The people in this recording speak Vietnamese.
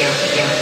yeah, yeah.